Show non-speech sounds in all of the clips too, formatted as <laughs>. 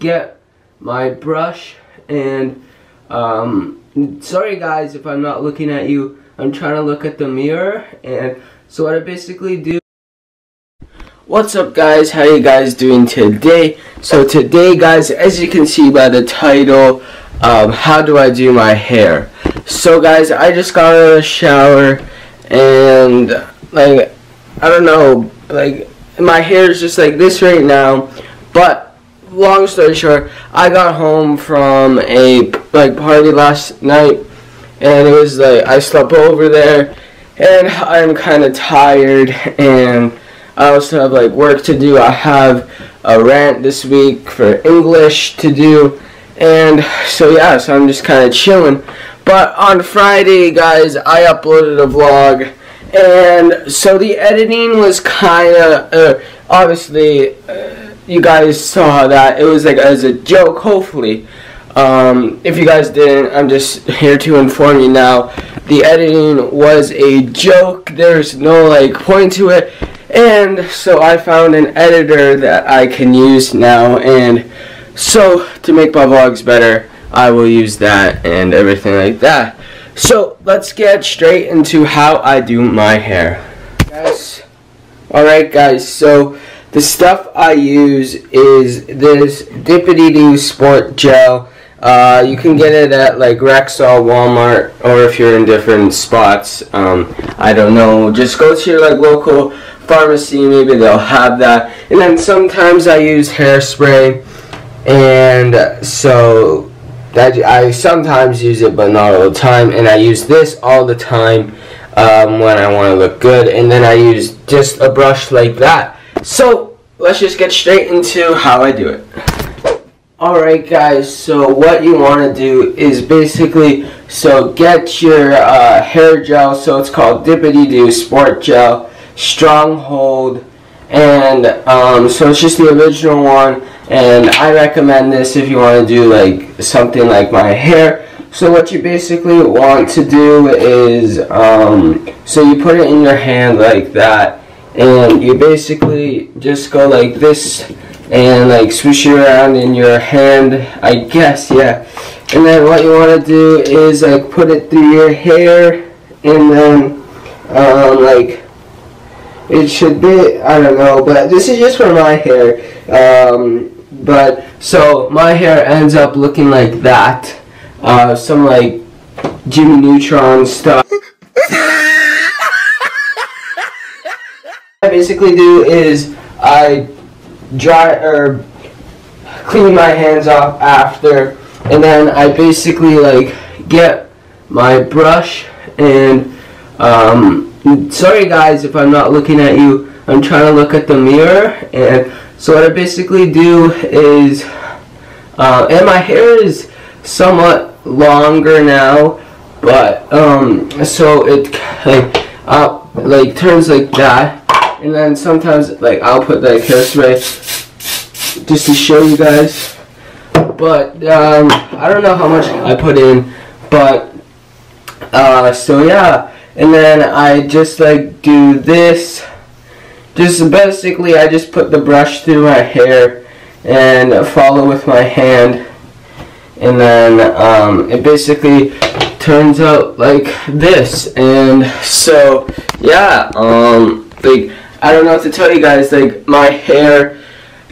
get my brush and um, sorry guys if I'm not looking at you. I'm trying to look at the mirror and so what I basically do What's up guys, how you guys doing today? So today guys, as you can see by the title, um, how do I do my hair? So guys, I just got out of the shower and like, I don't know, like my hair is just like this right now, but long story short, I got home from a like party last night and it was like, I slept over there and I'm kind of tired <laughs> and I also have like work to do. I have a rant this week for English to do. And so yeah, so I'm just kind of chilling. But on Friday, guys, I uploaded a vlog. And so the editing was kind of, uh, obviously, uh, you guys saw that. It was like as a joke, hopefully. Um, if you guys didn't, I'm just here to inform you now. The editing was a joke. There's no like point to it. And so I found an editor that I can use now and so to make my vlogs better I will use that and everything like that. So let's get straight into how I do my hair. Guys, alright guys, so the stuff I use is this Dippity Doo Sport Gel. Uh, you can get it at like Rexall, Walmart, or if you're in different spots, um, I don't know, just go to your like local pharmacy, maybe they'll have that. And then sometimes I use hairspray, and so that I sometimes use it, but not all the time. And I use this all the time um, when I want to look good. And then I use just a brush like that. So let's just get straight into how I do it. Alright guys, so what you want to do is basically, so get your uh, hair gel, so it's called Dippity Doo Sport Gel Stronghold and um, so it's just the original one and I recommend this if you want to do like something like my hair so what you basically want to do is um, so you put it in your hand like that and you basically just go like this and like swoosh it around in your hand I guess yeah and then what you want to do is like put it through your hair and then um, like it should be, I don't know, but this is just for my hair. Um, but, so, my hair ends up looking like that. Uh, some, like, Jimmy Neutron stuff. <laughs> I basically do is I dry or clean my hands off after and then I basically like get my brush and um, sorry guys if I'm not looking at you I'm trying to look at the mirror and so what I basically do is uh, and my hair is somewhat longer now but um, so it like uh, like turns like that and then sometimes like I'll put like hairspray just to show you guys. But um, I don't know how much I put in but uh, so yeah. And then I just like do this. Just basically I just put the brush through my hair and follow with my hand. And then um, it basically turns out like this. And so yeah um like I don't know what to tell you guys like my hair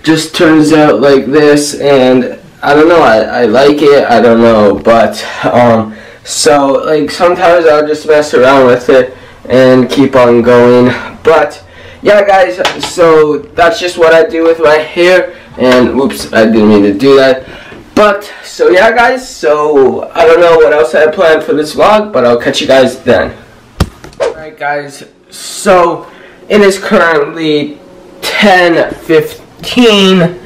just turns out like this and I don't know I, I like it I don't know but um so, like, sometimes I'll just mess around with it and keep on going. But, yeah, guys, so that's just what I do with my hair. And, whoops, I didn't mean to do that. But, so yeah, guys, so I don't know what else I planned for this vlog, but I'll catch you guys then. Alright, guys, so it is currently 10.15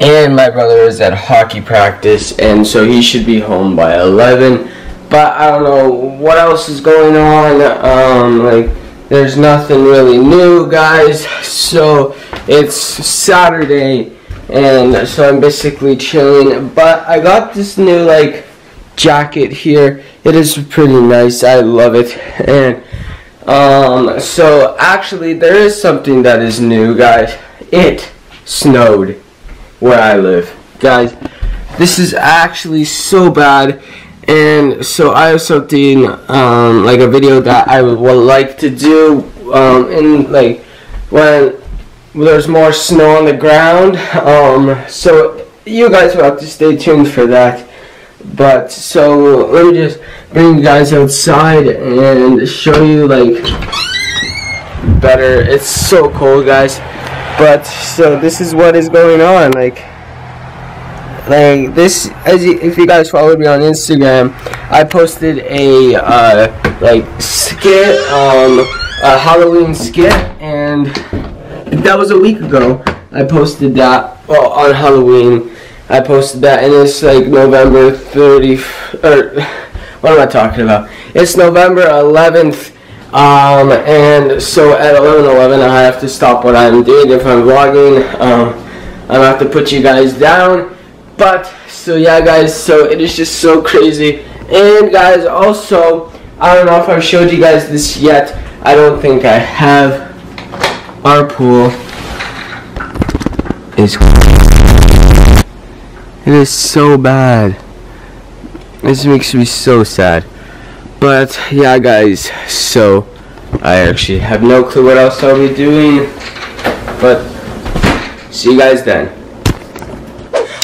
and my brother is at hockey practice and so he should be home by 11 but I don't know what else is going on. Um, like, there's nothing really new, guys. <laughs> So it's Saturday, and so I'm basically chilling. But I got this new like jacket here. It is pretty nice. I love it. <laughs> And um, so actually, there is something that is new, guys. It snowed where I live. guys, this is actually so bad. And so I have something, um, like a video that I would like to do, um, in like, when there's more snow on the ground. Um, so you guys will have to stay tuned for that. But, so, let me just bring you guys outside and show you, like, better. It's so cold, guys. But so this is what is going on. Like, like this. As you, if you guys followed me on Instagram, I posted a uh, like skit, um, a Halloween skit, and that was a week ago. I posted that well, on Halloween. I posted that, and it's like November 30. Or what am I talking about? It's November 11th um, and so at 11:11, I have to stop what I'm doing if I'm vlogging. Um, I'm gonna have to put you guys down. But so yeah, guys. So it is just so crazy. And guys, also, I don't know if I've showed you guys this yet. I don't think I have. Our pool is. It is so bad. This makes me so sad. But yeah, guys, so I actually have no clue what else I'll be doing. But see you guys then.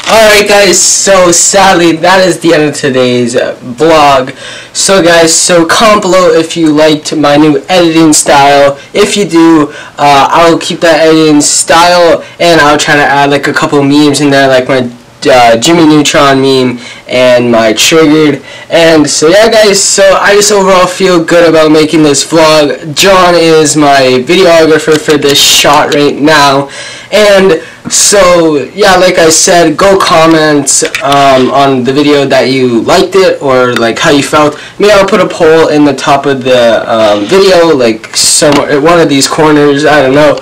Alright guys, so sadly that is the end of today's vlog. So guys, so comment below if you liked my new editing style. If you do, uh, I'll keep that editing style and I'll try to add like a couple memes in there like my uh, Jimmy Neutron meme and my triggered. And so yeah guys so I just overall feel good about making this vlog. John is my videographer for this shot right now. And so yeah like I said go comment um, on the video that you liked it or like how you felt. Maybe I'll put a poll in the top of the um, video like somewhere one of these corners I don't know.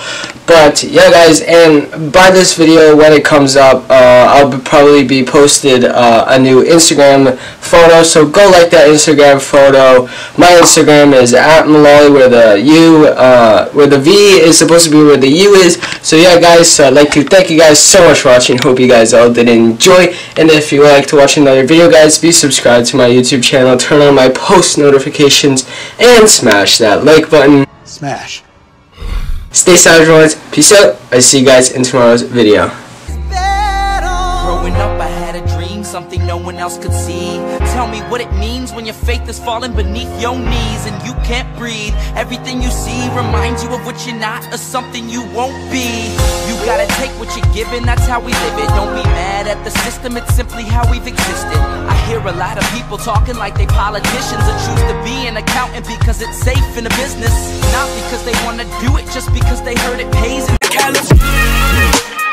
But yeah guys and by this video when it comes up uh, I'll probably be posted uh, a new Instagram photo. So go like that Instagram photo. My Instagram is at Mullaly where the U uh, where the V is supposed to be where the U is. So yeah guys so I'd like to thank you guys so much for watching hope you guys all did enjoy and if you would like to watch another video guys be subscribed to my YouTube channel turn on my post notifications and smash that like button smash Stay safe, everyone. Peace out. I see you guys in tomorrow's video. Something no one else could see. Tell me what it means when your faith is falling beneath your knees and you can't breathe. Everything you see reminds you of what you're not or something you won't be. You gotta take what you're given, that's how we live it. Don't be mad at the system, it's simply how we've existed. I hear a lot of people talking like they politicians or choose to be an accountant because it's safe in the business. Not because they wanna do it, just because they heard it pays in California.